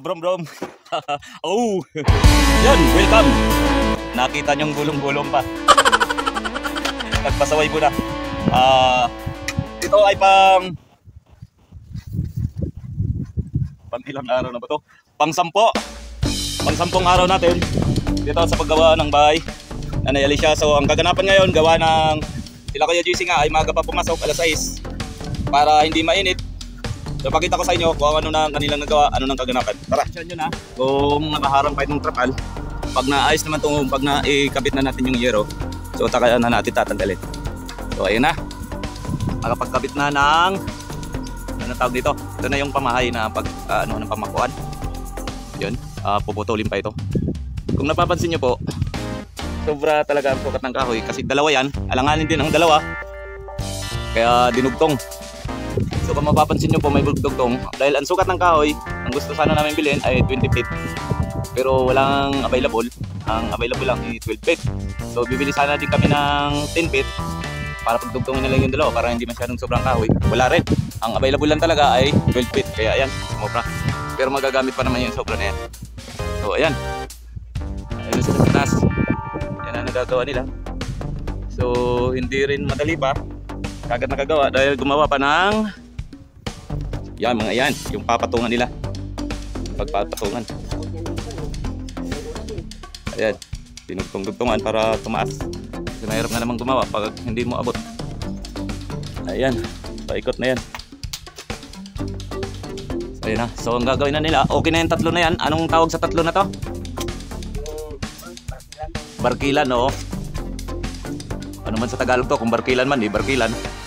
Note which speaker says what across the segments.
Speaker 1: kabrom-brom. oh, yan, welcome. Nakita niyong gulong-gulong pa. Nagpasaway ko na. Ah, ito ay pang pang ilang araw na ba to? Pang sampo. Pang sampung araw natin dito sa paggawa ng bahay. Nanay Alicia. So ang kaganapan ngayon, gawa ng sila Kuya JC nga ay maaga pa pumasok alas 6 para hindi mainit So pakita ko sa inyo kung ano na kanilang nagawa, ano nang kaganapan. Tara, siya nyo na kung nakaharang pa itong trapal. Pag naayos naman itong, pag naikabit na natin yung yero, so taka na natin tatanggalin. So ayun na. Nakapagkabit na ng, ano tawag dito? Ito na yung pamahay na pag, ah, ano, ng pamakuan. Yun, ah, puputulin pa ito. Kung napapansin nyo po, sobra talaga ang sukat ng kahoy kasi dalawa yan, alanganin din ang dalawa. Kaya dinugtong. So kung mapapansin nyo po may bugtong dahil ang sukat ng kahoy, ang gusto sana namin bilhin ay 20 feet. Pero walang available. Ang available lang ay 12 feet. So bibili sana din kami ng 10 feet para pagdugtongin na lang yung dalawa para hindi masyadong sobrang kahoy. Wala rin. Ang available lang talaga ay 12 feet. Kaya ayan, sumobra. Pero magagamit pa naman yung sobra na yan. So ayan. Sila sa taas. Yan ang nagagawa nila. So hindi rin madali pa. Kagad nakagawa dahil gumawa pa ng yan mga yan, yung papatungan nila. Pagpapatungan. Ayan, tinugtong-tugtungan para tumaas. Kasi nga namang gumawa pag hindi mo abot. Ayan, paikot na yan. So, ayan na. So ang gagawin na nila, okay na yung tatlo na yan. Anong tawag sa tatlo na to? Barkilan, oo. Ano man sa Tagalog to, kung barkilan man, di barkilan.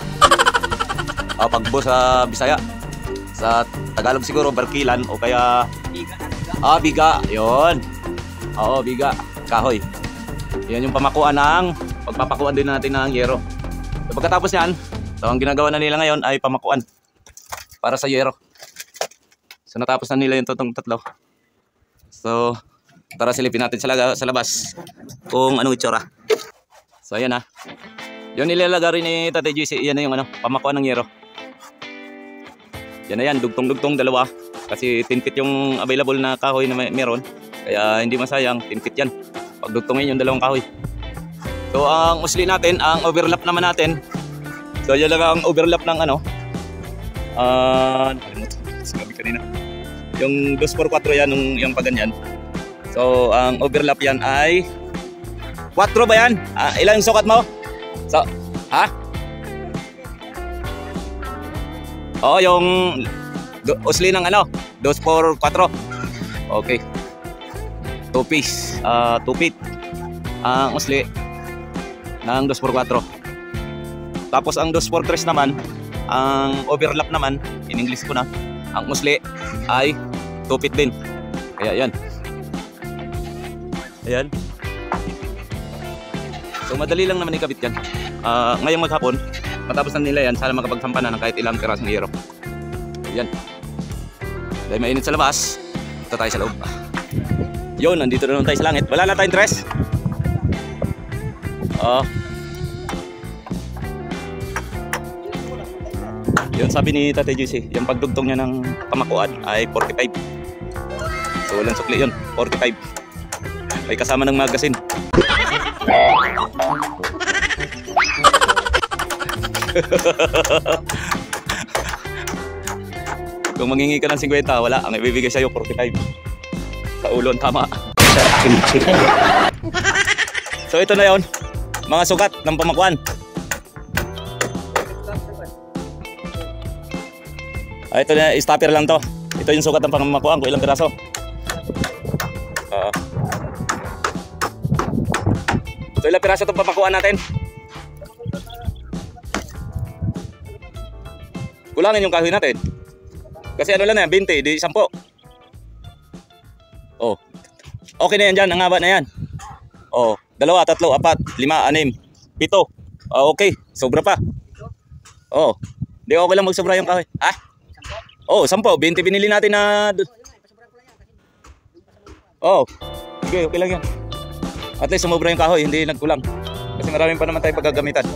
Speaker 1: O pagbo sa Bisaya. Sa Tagalog siguro barkilan o kaya Ah, biga. 'Yon. Oo, biga. Kahoy. 'Yan yung pamakuan ng pagpapakuan din natin ng yero. So, pagkatapos niyan, so ang ginagawa na nila ngayon ay pamakuan para sa yero. So natapos na nila yung totong tatlo. So tara silipin natin sa, laga, sa labas kung anong itsura. So ayan na. Yung nilalagay rin ni Tate JC, yan na yung ano, pamakuan ng yero. Yan na yan, dugtong-dugtong dalawa. Kasi 10 feet yung available na kahoy na may, meron. Kaya hindi masayang, 10 feet yan. Pagdugtongin yung dalawang kahoy. So ang usli natin, ang overlap naman natin. So yan lang ang overlap ng ano. Ah, uh, sinabi kanina. Yung 2x4 yan, yung, yung paganyan. So ang overlap yan ay 4 ba yan? Ah, ilang sukat mo? So, ha? Oo, yung usli ng ano, 2 for 4. Okay. 2 piece, ah 2 feet. Ang usli ng 2 for 4. Tapos ang 2 for 3 naman, ang overlap naman, in English ko na, ang musli ay tupit din. Kaya yan. Ayan. So madali lang naman ikabit yan. Ah, ngayong maghapon, matapos na nila yan, sana makapagsampa na ng kahit ilang pirasong hero. Yan. Dahil mainit sa labas, ito tayo sa loob. Yun, nandito na naman tayo sa langit. Wala na tayong dress. Oh. Yun, sabi ni Tate JC, yung pagdugtong niya ng pamakuan ay 45. So, walang sukli yun, 45. May kasama ng magazine. Kung mangingi ka ng 50, wala. Ang ibibigay sa'yo, 45. Sa ulo, tama. So, ito na yon Mga sukat ng pamakuan. Ah, ito na, stopper lang to. Ito yung sukat ng pamakuan kung ilang piraso. Ah. so, ilang piraso itong pamakuan natin? Kulangin yung kahoy natin. Kasi ano lang na yan, 20, di 10. Oh. Okay na yan dyan, ang na yan. Oh, dalawa, tatlo, apat, lima, anim, pito. Oh, okay, sobra pa. Oh, di okay lang magsobra yung kahoy. Ha? Oh, 10, 20 binili natin na... Oh, okay, okay lang yan. At least sumobra yung kahoy, hindi nagkulang. Kasi maraming pa naman tayo paggagamitan.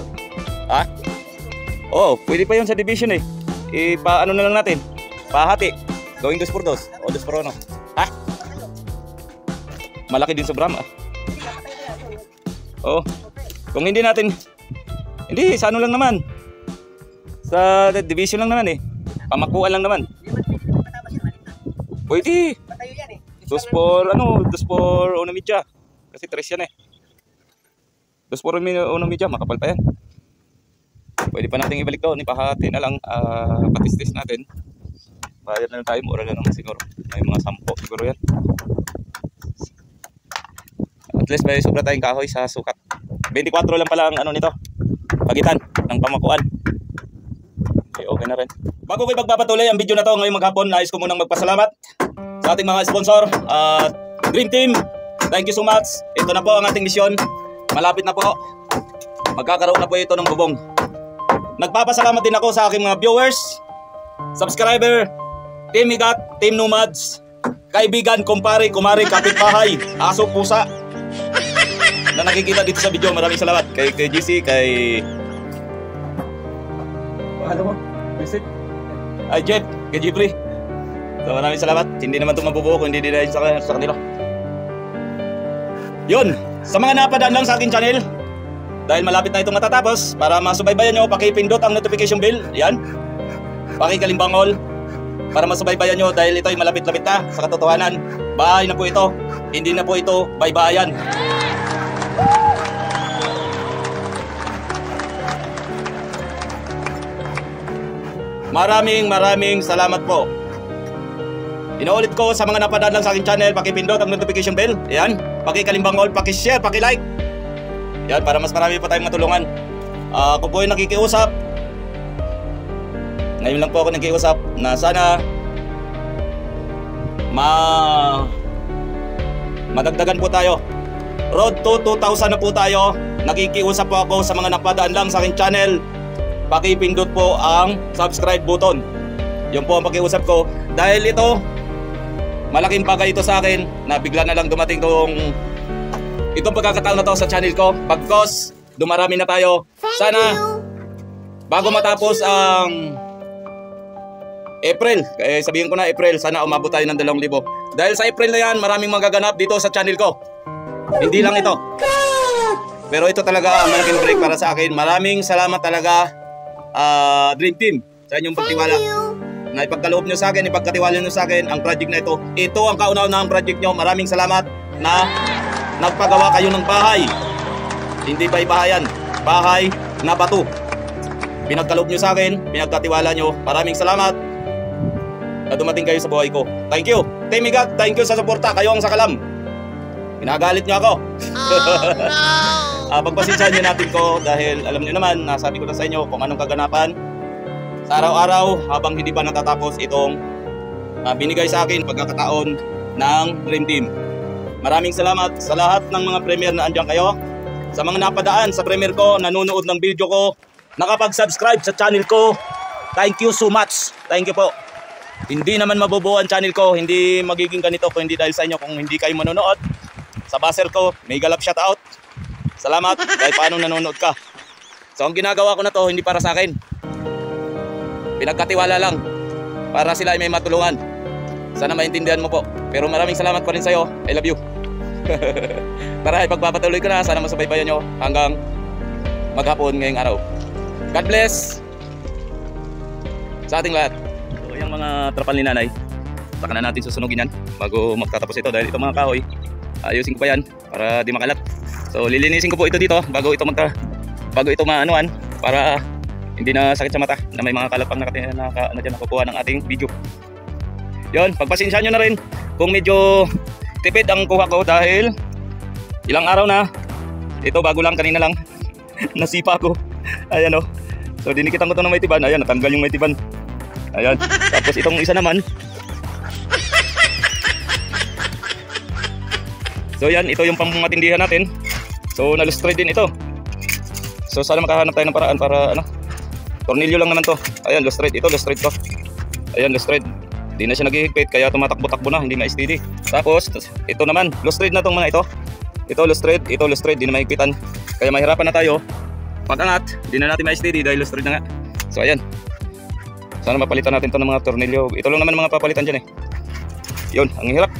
Speaker 1: Ha? Oh, pwede pa yun sa division eh. Ipa ano na lang natin. Pahati. Gawing 2 por 2 o 2 por 1. Ha? Malaki din sobra. ah. Oh. Kung hindi natin hindi sa ano lang naman. Sa division lang naman eh. Pamakuan lang naman. Pwede. Dos por ano, dos por una media. Kasi tres yan eh. Dos por una media, makapal pa yan. Pwede pa natin ibalik doon, ipahati na lang, ah, patistis natin. Bayad na lang tayo, mura lang naman siguro. May mga sampo siguro yan. At least may sobra tayong kahoy sa sukat. 24 lang pala ang ano nito, pagitan ng pamakuan. Okay, okay na rin. Bago ko ipagpapatuloy ang video na to ngayong maghapon, nais ko munang magpasalamat sa ating mga sponsor at Dream Team. Thank you so much. Ito na po ang ating misyon. Malapit na po. Magkakaroon na po ito ng bubong. Nagpapasalamat din ako sa aking mga viewers, subscriber, Team Igat, Team Nomads, kaibigan, kumpare, kumare, kapitbahay, aso, pusa na nakikita dito sa video. Maraming salamat kay, kay kay... Ano mo? Visit? Ay, Jeff, kay Jeffrey. So, maraming salamat. Hindi naman ito mabubuo kung hindi dahil sa, sa kanila. Yun, sa mga napadaan lang sa aking channel, dahil malapit na itong matatapos, para masubaybayan nyo, pakipindot ang notification bell. Yan. Pakikalimbangol. Para masubaybayan nyo dahil ito ay malapit-lapit na sa katotohanan. Bahay na po ito. Hindi na po ito baybayan. Maraming maraming salamat po. Inuulit ko sa mga napadaan lang sa aking channel, pakipindot ang notification bell. Yan. Pakikalimbangol, pakishare, pakilike. Yan, para mas marami pa tayong matulungan. Ah, ako po yung nakikiusap. Ngayon lang po ako nakikiusap na sana ma madagdagan po tayo. Road to 2,000 na po tayo. Nakikiusap po ako sa mga napadaan lang sa aking channel. Pakipindot po ang subscribe button. Yun po ang pakiusap ko. Dahil ito, malaking bagay ito sa akin na bigla na lang dumating tong itong pagkakataon na to sa channel ko. Pagkos, dumarami na tayo. Sana, bago matapos ang April, eh, sabihin ko na April, sana umabot tayo ng 2,000. Dahil sa April na yan, maraming magaganap dito sa channel ko. Hindi lang ito. Pero ito talaga ang malaking break para sa akin. Maraming salamat talaga, ah, Dream Team, sa inyong pagtiwala. Na ipagkaloob nyo sa akin, ipagkatiwala nyo sa akin ang project na ito. Ito ang kauna-unahang project nyo. Maraming salamat na nagpagawa kayo ng bahay. Hindi ba bahayan? Bahay na bato. Pinagkaloob nyo sa akin, pinagkatiwala nyo. Maraming salamat na dumating kayo sa buhay ko. Thank you. Timigat, thank you sa suporta. Kayo ang sakalam. Ginagalit nyo ako. Ah, pagpasensyahan nyo natin ko dahil alam nyo naman, nasabi ko na sa inyo kung anong kaganapan sa araw-araw habang hindi pa natatapos itong na binigay sa akin pagkakataon ng Dream Team. Maraming salamat sa lahat ng mga premier na andyan kayo. Sa mga napadaan sa premier ko, nanonood ng video ko, nakapag-subscribe sa channel ko. Thank you so much. Thank you po. Hindi naman mabubuo ang channel ko, hindi magiging ganito kung hindi dahil sa inyo kung hindi kayo manonood. Sa baser ko, may galap shout out. Salamat dahil paano nanonood ka. So ang ginagawa ko na to hindi para sa akin. Pinagkatiwala lang para sila ay may matulungan. Sana maintindihan mo po. Pero maraming salamat pa rin sa'yo. I love you. Tara, ipagpapatuloy ko na. Sana masubaybayan nyo hanggang maghapon ngayong araw. God bless sa ating lahat. So, yung mga trapal ni nanay, saka na natin susunugin yan bago magtatapos ito dahil ito mga kahoy, ayusin ko pa yan para di makalat. So lilinisin ko po ito dito bago ito magka bago ito maanuan para hindi na sakit sa mata na may mga kalapang na naka, naka, ano dyan, nakukuha ng ating video. Yon, pagpasensya nyo na rin kung medyo tipid ang kuha ko dahil ilang araw na ito bago lang kanina lang nasipa ko. Ayan o. So dinikitan ko to ng may tiban. Ayan, natanggal yung may tiban. Ayan. Tapos itong isa naman. So yan, ito yung pamatindihan natin. So nalustrade din ito. So sana makahanap tayo ng paraan para ano. Tornilyo lang naman to. Ayan, lustrade. Ito, lustrade to. Ayan, lustrade. Hindi na siya naghihigpit kaya tumatakbo-takbo na, hindi ma-steady. Tapos, ito naman, lustrade na tong mga ito. Ito lustrade, ito lustrade, hindi na mahigpitan. Kaya mahirapan na tayo. Pag-angat, hindi na natin ma-steady dahil lustrade na nga. So ayan. Sana mapalitan natin to ng mga tornilyo. Ito lang naman mga papalitan dyan eh. Yun, ang hirap.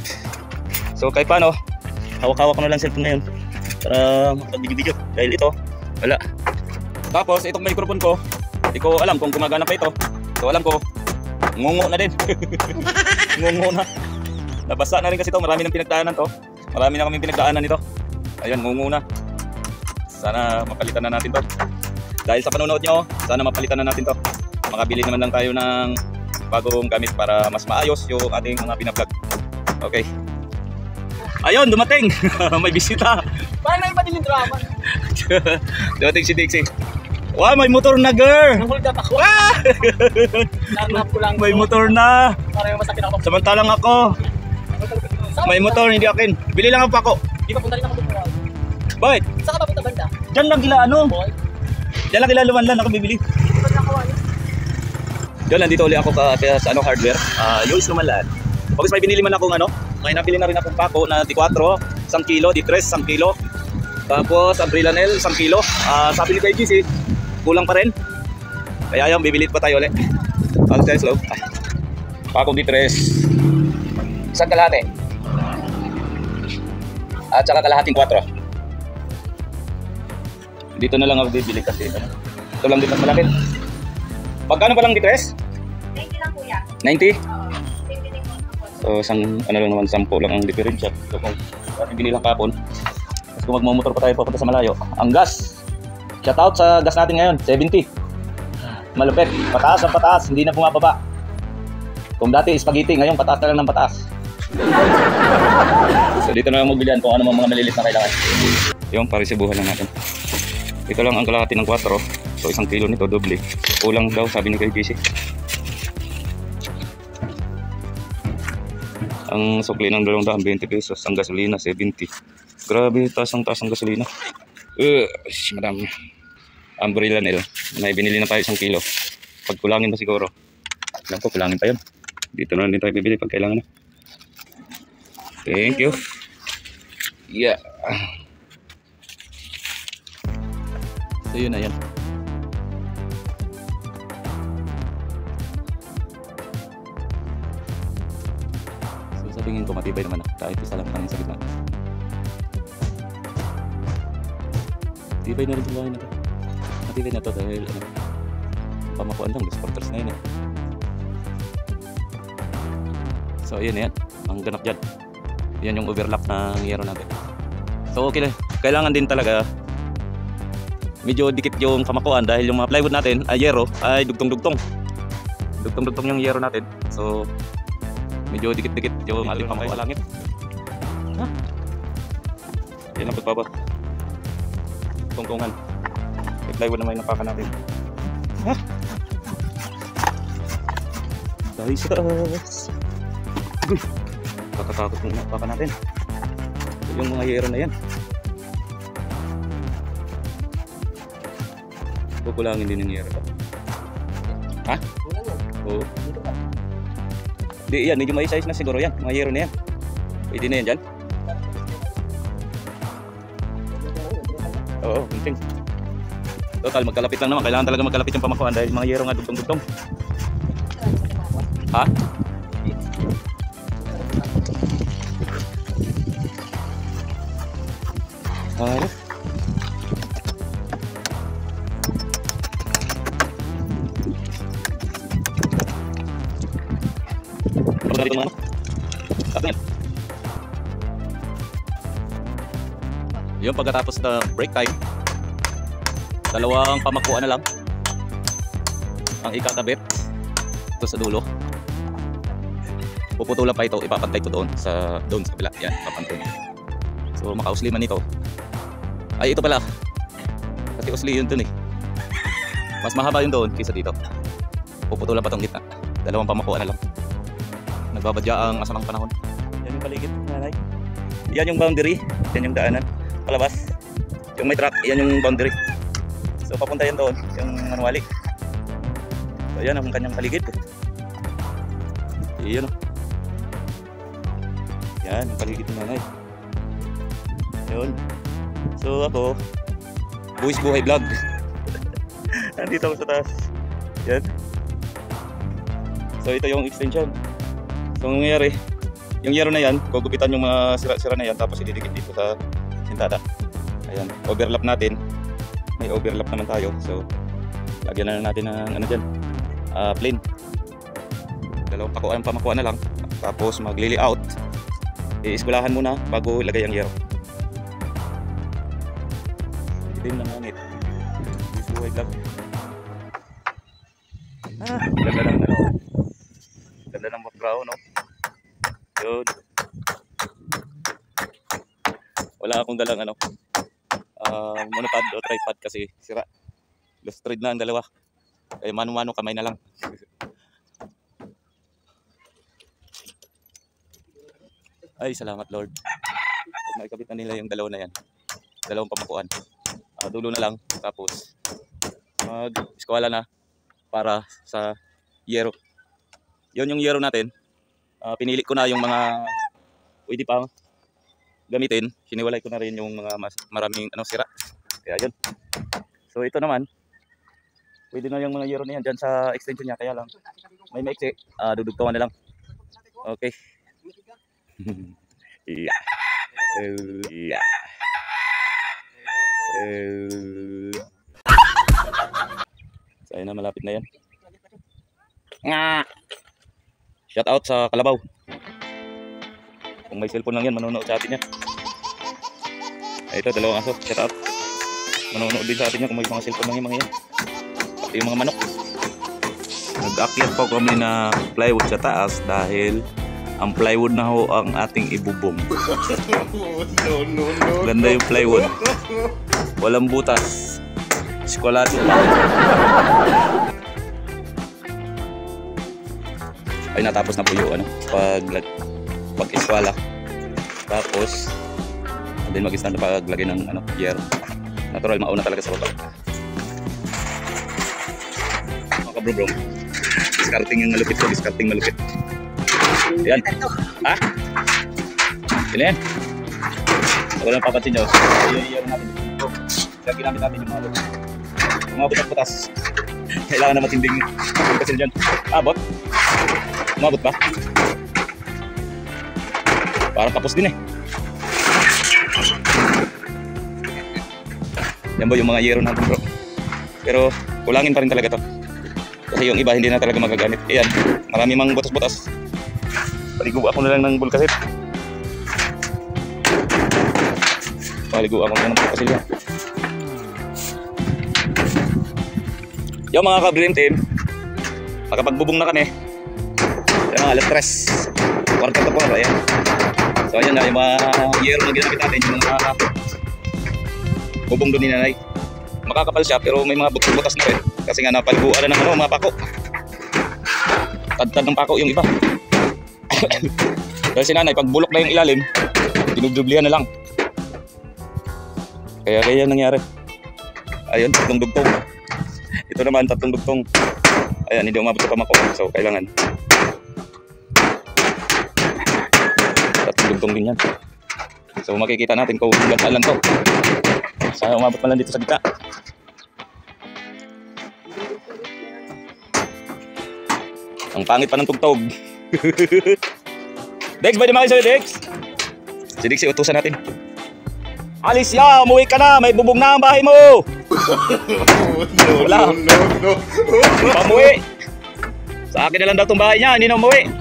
Speaker 1: So kahit paano, hawak-hawak ko na lang cellphone ngayon para makapag-video. Dahil ito, wala. Tapos itong microphone ko, hindi ko alam kung gumagana pa ito. So alam ko, ngungo na din. ngungo na. Nabasa na rin kasi ito, marami nang pinagdaanan to. Marami na kaming pinagdaanan nito. Ayun, ngungo na. Sana mapalitan na natin to. Dahil sa panonood nyo, sana mapalitan na natin to. Makabili naman lang tayo ng bagong gamit para mas maayos yung ating mga pinablog. Okay. Ayun, dumating. may bisita.
Speaker 2: Paano yung pati yung drama?
Speaker 1: dumating si Dixie. Wow, may motor na, girl!
Speaker 2: Up ako.
Speaker 1: Ah!
Speaker 2: Narnap ko lang.
Speaker 1: may motor na!
Speaker 2: Para yung masakit ako.
Speaker 1: Samantalang ako, may motor, hindi akin. Bili lang ako.
Speaker 2: Di ba punta rin ako dito?
Speaker 1: Bakit?
Speaker 2: Saan ka papunta banda?
Speaker 1: Diyan lang kila ano?
Speaker 2: Boy?
Speaker 1: Diyan lang kila lumanlan ako bibili. Diyan, nandito ulit ako ka, sa ano, hardware. Ah, uh, Yulis lumanlan. Pagkas may binili man akong ano, may nabili na rin akong pako na di 4, 1 kilo, di 3, 1 kilo. Tapos, ang Brillanel, 1 kilo. Ah, sabi ni kay GC, kulang pa rin. Kaya yung bibili pa tayo ulit. Ano tayo slow? Ay. Pakong di 3. Isang kalahati. At saka kalahating 4. Dito na lang ako bibili kasi ano, ito lang din mas malaki. Magkano pa lang di 3?
Speaker 3: 90 lang kuya.
Speaker 1: 90?
Speaker 3: Oo. Same din po.
Speaker 1: So, isang ano lang naman, 10 lang ang diferensya. So, kung ating binili lang kapon, tapos kung magmamotor pa tayo papunta sa malayo, ang gas, shout out sa gas natin ngayon, 70. Malupit, pataas ang pataas, hindi na bumababa. Kung dati spaghetti, ngayon pataas na lang ng pataas. so dito na lang magbilihan kung ano mga malilit na kailangan. Yung parisibuhan lang natin. Ito lang ang kalahati ng 4. So isang kilo nito, doble. Kulang daw, sabi ni kay JC. Ang sukli ng 220 pesos, ang gasolina 70. Grabe, taas ang taas ang gasolina. Uh, madam. Ang Brillanel, may binili na tayo isang kilo. Pagkulangin pa siguro. Alam ko, kulangin pa yun. Dito na lang din tayo bibili pag kailangan na. Thank you. Yeah. So yun na yan. So sa tingin ko matibay naman na kahit isa lang kami sa gitna. Tibay na rin yung bahay na to. Matibay na to dahil ano, pamakuan lang, supporters na yun eh. So ayun na yan, ang ganap dyan. Yan yung overlap ng yero natin. So okay lang, kailangan din talaga medyo dikit yung kamakuan dahil yung mga plywood natin ay yero ay dugtong-dugtong. Dugtong-dugtong yung yero natin. So medyo dikit-dikit yung ating pamakuan langit. Ha? Yan ang pagbaba. Tungtungan. Plywood naman yung napaka natin. Ha? Dahil sa Uy, kakatakot yung baka natin. Yung mga yero na yan. Kukulangin din yung yero. Ha? Oo. Di yan, medyo may size na siguro yan. Mga yero na yan. Pwede na yan dyan. Oo, kunting. Total, magkalapit lang naman. Kailangan talaga magkalapit yung pamakuan dahil mga yero nga dugtong-dugtong. Ha? Mga ano? Yan. Yung pagkatapos na break time, dalawang pamakuan na lang. Ang ikakabit. Ito sa dulo. Puputulan pa ito. Ipapantay ko doon sa doon sa kabila. Yan papantay so makausliman nito ay ito pala. Kasi usli yun dun eh. Mas mahaba yun doon kaysa dito. Puputulan pa tong gitna. Dalawang pamakuan na lang. Nagbabadya ang masamang panahon. Yan yung paligid nanay. Yan yung boundary. Yan yung daanan. Palabas. Yung may truck yan yung boundary so papunta yan doon yung manuwali so yan ang kanyang paligid. O yan paligid ng nanay. Yun. So ako buwis buhay vlog. Nandito ako sa taas. Yan. So ito yung extension. So ang nangyayari yung yero na yan gugupitan yung mga sira-sira na yan tapos ididikit dito sa sintada. Ayan overlap natin may overlap naman tayo. So lagyan na lang natin ng ano dyan ah plain dalawang pakuan pamakuan na lang. Tapos mag out. Iiskulahan muna bago ilagay ang yero. Itim ng langit buhay vlog ah ganda ng ano? Ganda ng background no? Yun. Wala akong dalang ano uh, monopod o tripod kasi sira. Lustrade na ang dalawa. Kaya mano-mano kamay na lang. Ay salamat Lord. Pag maikabit na nila yung dalawa na yan dalawang pamakuan Ah, dulo na lang tapos mag eskwala na para sa yero. Yon yung yero natin. Ah, pinili ko na yung mga pwede pa gamitin. Hiniwalay ko na rin yung mga mas, maraming ano sira. Kaya yun. So ito naman. Pwede na yung mga yero na yan dyan sa extension niya. Kaya lang may maiksi. Ah dudugtungan na lang. Okay. Yeah. Uh, yeah. Uh, so ayun na malapit na yan shout out sa Kalabaw kung may cellphone lang yan manonood sa atin yan. Ay ito dalawang aso. Shout out. Manonood din sa atin yan kung may mga cellphone lang yung mga yan. Pati yung mga manok. Nag-akyat po kami na plywood sa taas dahil ang plywood na ho ang ating ibubong.
Speaker 4: No, no, no.
Speaker 1: ganda yung plywood. Walang butas. Chocolate lang ay natapos na po yung ano pag pag iswala tapos din mag-stand na paglagay ng ano year natural mauna talaga sa baba. Mga kabro-bro discarding yung malupit ko discarding malupit. Yan ha? Sila yan? Walang papansin nyo. Yung year natin. Kaya ginamit natin yung mga lupit yung mga butas-butas kailangan na matinding kasi dyan. Abot umabot ba parang kapos din eh. Yan ba yung mga yero natin bro? Pero kulangin pa rin talaga to. Kasi yung iba hindi na talaga magagamit. Ayan marami mang butas-butas. Paligo ako na lang ng bulkasit. Paligo ako na lang ng bulkasilya yung mga ka-dream team. Makapagbubong na kami. Yung mga alas tres. Kwarta to po ayan so ayan na yung mga yero na ginamit natin yung mga bubong doon ni nanay makakapal siya pero may mga butas na rin kasi nga napaliguan na ng ano, mga pako tad-tad ng pako yung iba Kasi si nanay, pag bulok na yung ilalim, dinubdublihan na lang. Kaya kaya nangyari. Ayun, tatlong dugtong. Ito naman, tatlong dugtong. Ayan, hindi umabot sa pamako. So, kailangan. Tatlong dugtong din yan. So, makikita natin kung saan lang to. Sana umabot man lang dito sa gitna. Ang pangit pa ng tugtog. Dex, pwede makis sa'yo, Dex? Si Dex, utusan natin. Alicia, umuwi ka na. May bubong na ang bahay mo.
Speaker 4: No,
Speaker 1: Wala.
Speaker 4: no, no, no.
Speaker 1: Pamuwi. Sa akin na lang daw itong bahay niya. Hindi na umuwi.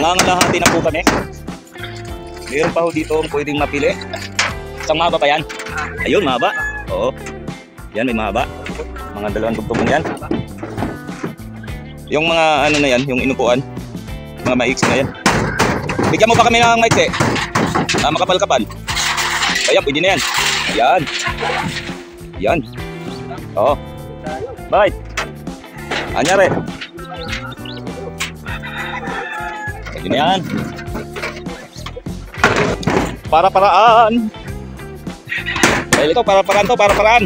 Speaker 1: Mangangalahati na po kami. Meron pa ho dito pwedeng mapili. Isang mahaba pa yan. Ayun, mahaba. Oo. Yan, may mahaba. Mga dalawang tugtog yan. Yung mga ano na yan, yung inupuan. Mga maiksi na yan. Bigyan mo pa kami ng maiksi. Ah, makapal-kapal. Ayan, pwede na yan. Yan. Yan. Oo. Bakit? Anyari. Pwede na yan. Para-paraan. Ito, para-paraan to, para-paraan.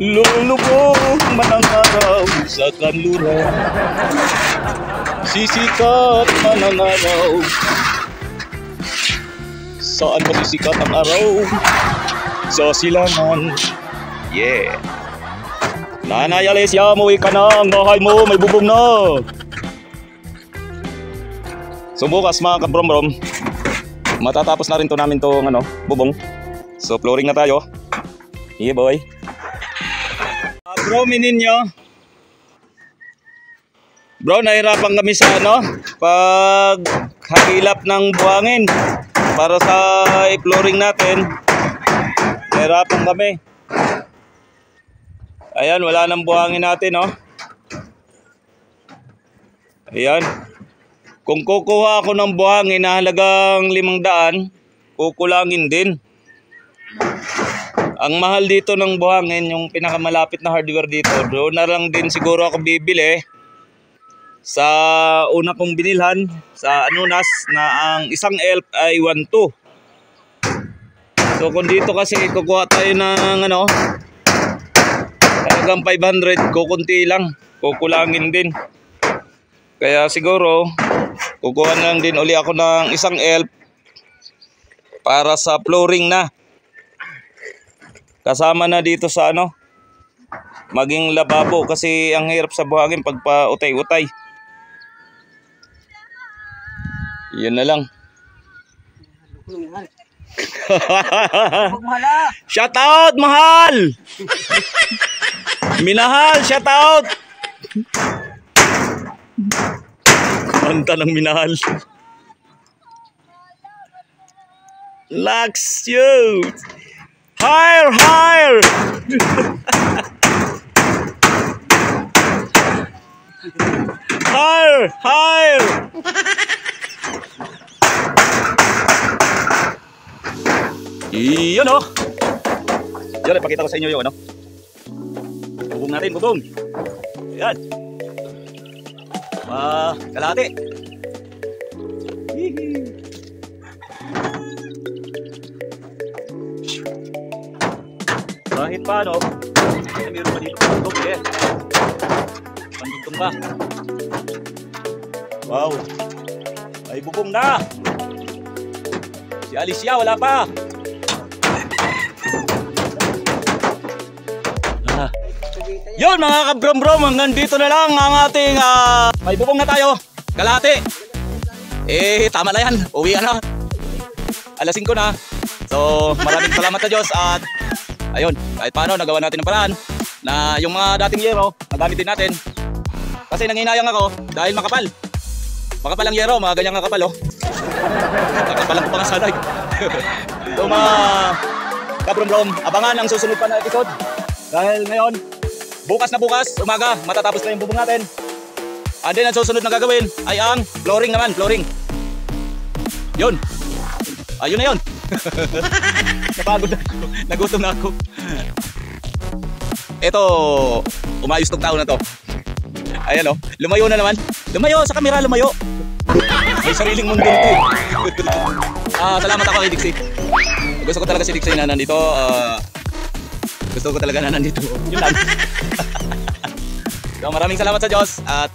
Speaker 1: Lulubog man ang araw sa kanluran Sisikat man ang araw Saan masisikat ang araw? Sa silangan Yeah Nanay Alicia, umuwi ka na Ang bahay mo, may bubong na So bukas mga kabrom-brom Matatapos na rin to namin to ano, bubong So flooring na tayo Yeah boy Bro, ninyo. Bro, nahirapan kami sa ano, pag hagilap ng buhangin para sa flooring natin. Nahirapan kami. Ayan, wala nang buhangin natin, oh. Ayan. Kung kukuha ako ng buhangin na halagang limang daan, kukulangin din. Ang mahal dito ng buhangin, yung pinakamalapit na hardware dito, doon na lang din siguro ako bibili sa una kong binilhan sa Anunas na ang isang elf ay 1.2. So kung dito kasi kukuha tayo ng ano, halagang 500, kukunti lang, kukulangin din. Kaya siguro, kukuha na lang din uli ako ng isang elf para sa flooring na. Kasama na dito sa ano, maging lababo kasi ang hirap sa buhangin pag pa utay-utay. Yun na lang. shout out, mahal! Minahal, shout out! Kanta ng minahal. Lux youth! Higher, higher! higher, higher! Iyon oh! Yan, ipakita ko sa inyo yung ano. Bubong natin, bubong. Yan. Ah, kalahati. Hihi. Kahit paano, ay meron pa dito pandugtong eh. Pandugtong pa. Wow. Ay bubong na. Si Alicia wala pa. Yun mga kabrom-brom, hanggang dito na lang ang ating ah, may bubong na tayo. Kalahati. Eh, tama na yan. Uwi na. Alas 5 na. So, maraming salamat sa Diyos at ayun, kahit paano nagawa natin ng paraan na yung mga dating yero, nagamit din natin. Kasi nanginayang ako dahil makapal. Makapal ang yero, mga ganyang kakapal oh. Kakapalan ko pa nga sanay. so mga kabrom-brom, abangan ang susunod pa na episode. Dahil ngayon, bukas na bukas, umaga, matatapos na yung bubong natin. And then ang susunod na gagawin ay ang flooring naman, flooring. Yun. Ayun na yun. Napagod na ako. Nagutom na ako. Ito, umayos tong tao na to. Ayan oh, lumayo na naman. Lumayo sa kamera, lumayo. May sariling mundo ito eh. Ah, salamat ako kay Dixie. Gusto ko talaga si Dixie na nandito. ah, gusto ko talaga na nandito. Yun lang. So, maraming salamat sa Diyos at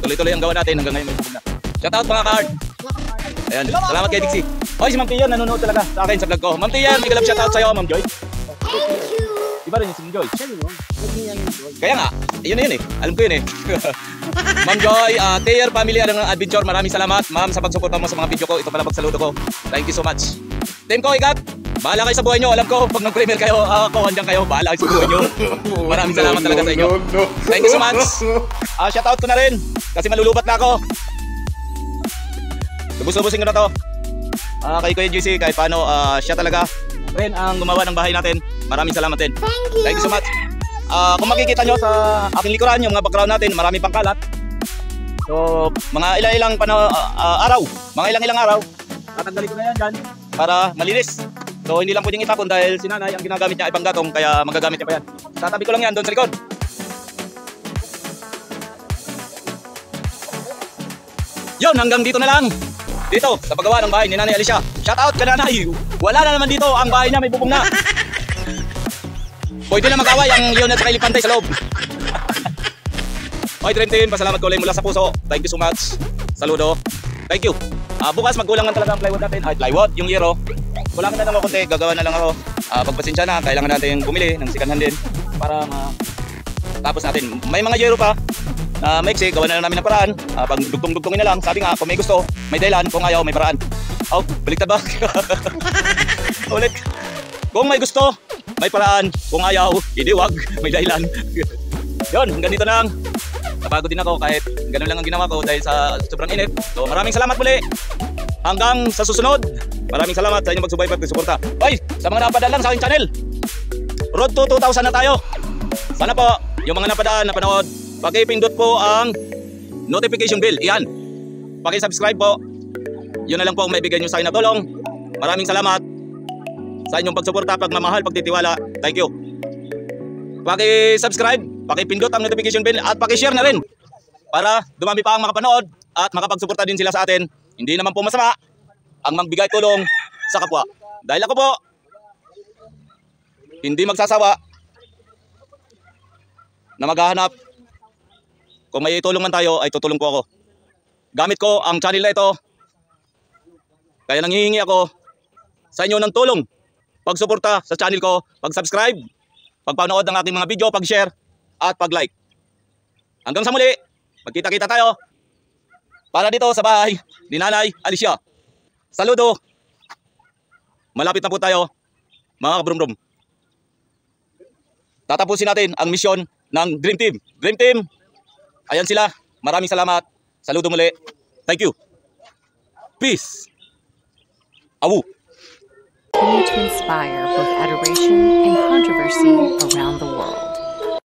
Speaker 1: tuloy-tuloy ang gawa natin hanggang ngayon may bukod na. Shout out mga ka-art. Ayan, salamat kay Dixie. Oy, si Ma'am Tiyan nanonood talaga sa akin sa vlog ko. Ma'am Tiyan, may galap shout out sa'yo, Ma'am Joy. Iba rin yung si Ma'am Joy. Kaya nga, yun na yun eh. Alam ko yun eh. Ma'am Joy, uh, Tayer Family ng Adventure, maraming salamat. Ma'am, sa pagsuporta mo sa mga video ko. Ito pala pagsaludo ko. Thank you so much. Team ko, ikat. Bahala kayo sa buhay nyo. Alam ko, pag nag-premier kayo, ah, ako, andyan kayo. Bahala kayo sa buhay nyo. Maraming salamat talaga sa inyo. Thank you so much. Ah, shout out ko na rin. Kasi malulubat na ako. Lubos-lubusin ko na to. Ah, kay Kuya GC, kahit paano, ah, siya talaga rin ang gumawa ng bahay natin. Maraming salamat din. Thank you. Thank you so much. Ah, kung makikita nyo sa aking likuran, yung mga background natin, marami pang kalat. So, mga ilang-ilang ah, ah, araw, mga ilang-ilang araw, tatanggalin ko na yan dyan para malinis. So, hindi lang pwedeng itapon dahil si nanay ang ginagamit niya ay panggatong, kaya magagamit niya pa yan. Tatabi ko lang yan doon sa likod. Yon, hanggang dito na lang. Dito, sa paggawa ng bahay ni Nanay Alicia. Shout out ka nanay. Wala na naman dito, ang bahay niya may bubong na. Pwede na mag-away ang Leon at saka Elefante sa loob. Okay, Dream Team, pasalamat ko ulit mula sa puso. Thank you so much. Saludo. Thank you. Ah, bukas magkulangan talaga ang plywood natin. Ay, plywood, yung yero. Kulangan na lang ako konti, gagawa na lang ako. Ah, pagpasensya na, kailangan natin bumili ng second hand din para ma tapos natin. May mga yero pa na maiksi, gawa na lang namin ng paraan. Ah, pag dugtong-dugtongin na lang, sabi nga, kung may gusto, may dahilan, kung ayaw, may paraan. Oh, baliktad ba? Ulit. Kung may gusto, may paraan. Kung ayaw, hindi wag, may dahilan. Yun, hanggang dito na lang. Napagod din ako kahit ganun lang ang ginawa ko dahil sa sobrang init. So maraming salamat muli. Hanggang sa susunod. Maraming salamat sa inyong magsubaybay at suporta. Oy, sa mga napadaan lang sa aking channel. Road to 2,000 na tayo. Sana po, yung mga napadaan na panood, pakipindot po ang notification bell. Iyan. Paki-subscribe po. Yun na lang po ang maibigay nyo sa akin na tulong. Maraming salamat sa inyong pagsuporta, pagmamahal, pagtitiwala. Thank you. Paki-subscribe, paki-pindot ang notification bell at paki-share na rin para dumami pa ang makapanood at makapagsuporta din sila sa atin. Hindi naman po masama ang magbigay tulong sa kapwa. Dahil ako po, hindi magsasawa na maghahanap. Kung may tulong man tayo, ay tutulong po ako. Gamit ko ang channel na ito. Kaya nanghihingi ako sa inyo ng tulong. Pagsuporta sa channel ko, pag-subscribe, pagpanood ng aking mga video, pag-share, at pag-like. Hanggang sa muli, magkita-kita tayo. Para dito sa bahay ni Nanay Alicia. Saludo. Malapit na po tayo, mga kabrumdum. Tatapusin natin ang misyon ng Dream Team. Dream Team, ayan sila. Maraming salamat. Saludo muli. Thank you. Peace. Awu.
Speaker 5: Continue to inspire both adoration and controversy around the world.